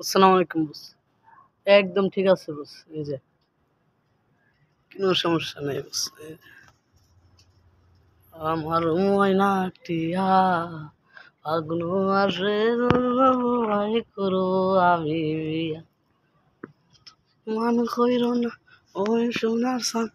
আসসালামু আলাইকুম বস। একদম ঠিক আছে বস এই যে। কোনো সমস্যা নেই বস। আমার ময়না টিয়া আগুন আসে ভাই করো আমি মান কইর না ওই সোনার সান